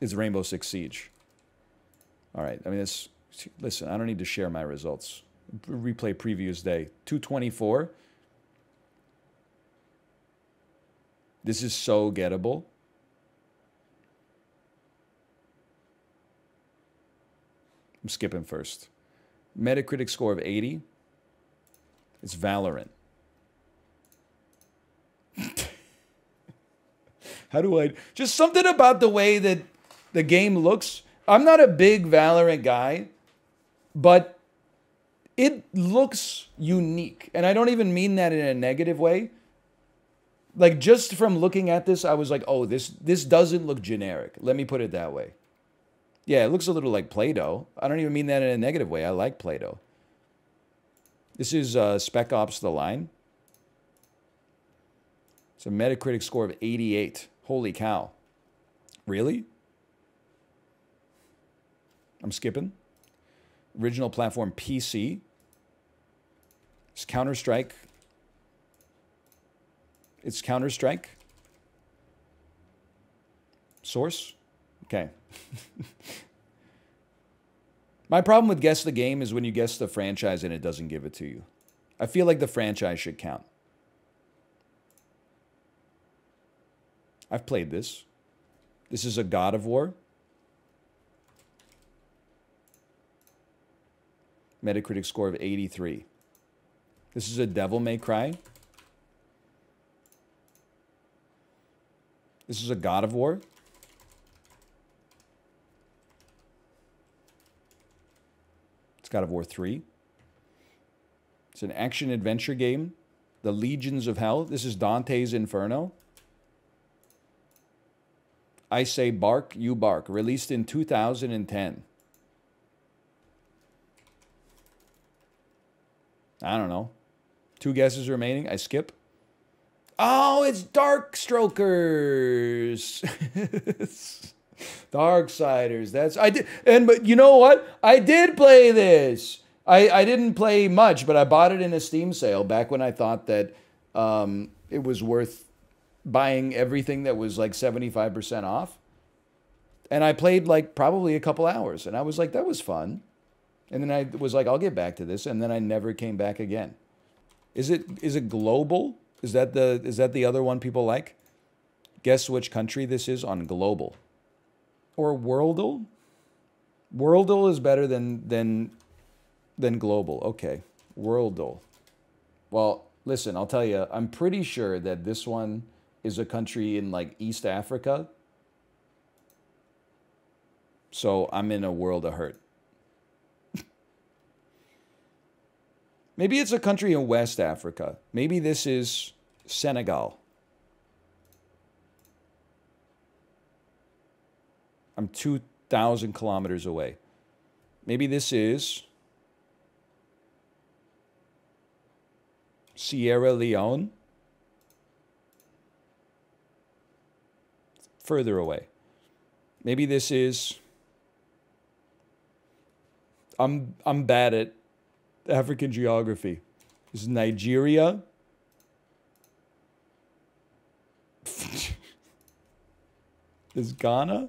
it's Rainbow Six Siege. All right. I mean, this. Listen, I don't need to share my results. Replay previous day. 224. This is so gettable. I'm skipping first. Metacritic score of 80. It's Valorant. (laughs) How do I just something about the way that the game looks? I'm not a big Valorant guy, but it looks unique. And I don't even mean that in a negative way. Like just from looking at this, I was like, "Oh, this this doesn't look generic." Let me put it that way. Yeah, it looks a little like Play-Doh. I don't even mean that in a negative way. I like Play-Doh. This is uh, Spec Ops The Line. It's a Metacritic score of 88. Holy cow. Really? I'm skipping. Original platform PC. It's Counter-Strike. It's Counter-Strike. Source? Okay. (laughs) My problem with guess the game is when you guess the franchise and it doesn't give it to you. I feel like the franchise should count. I've played this. This is a God of War. Metacritic score of 83. This is a Devil May Cry. This is a God of War. It's God of War 3. It's an action adventure game. The Legions of Hell. This is Dante's Inferno. I Say Bark, You Bark. Released in 2010. I don't know. Two guesses remaining. I skip. Oh, it's Darkstrokers. (laughs) (laughs) Darksiders. That's I did, and but you know what? I did play this. I I didn't play much, but I bought it in a Steam sale back when I thought that um, it was worth buying everything that was like seventy five percent off. And I played like probably a couple hours, and I was like, that was fun. And then I was like, I'll get back to this, and then I never came back again. Is it is it Globle? Is that the is that the other one people like? Guess which country this is on Globle or Worldle? Worldle is better than than than Globle. Okay, Worldle. Well, listen, I'll tell you, I'm pretty sure that this one is a country in like East Africa. So I'm in a world of hurt. (laughs) Maybe it's a country in West Africa. Maybe this is Senegal. I'm 2,000 kilometers away. Maybe this is Sierra Leone. Further away. Maybe this is I'm I'm bad at African geography. This is Nigeria. (laughs) is Ghana.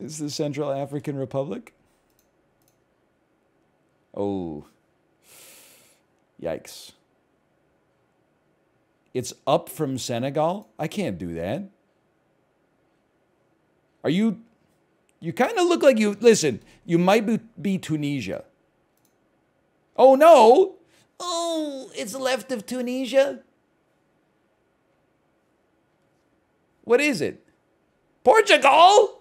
Is the Central African Republic. Oh. Yikes. It's up from Senegal? I can't do that. Are you. You kind of look like you. Listen, you might be, be Tunisia. Oh no! Oh, it's left of Tunisia? What is it? Portugal?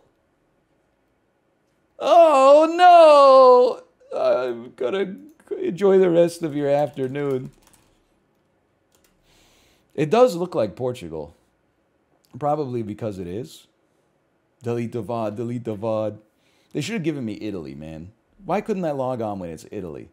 Oh no! I'm gonna enjoy the rest of your afternoon. It does look like Portugal. Probably because it is. Delete the VOD, delete the VOD. They should have given me Italy, man. Why couldn't I log on when it's Italy?